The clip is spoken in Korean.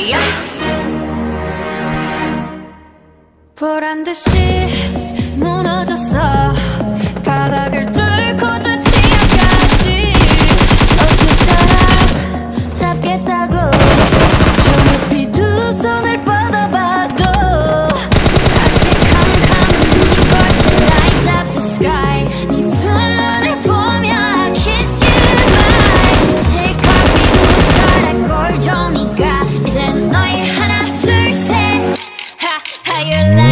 area 보란 듯이 무너졌어 your life.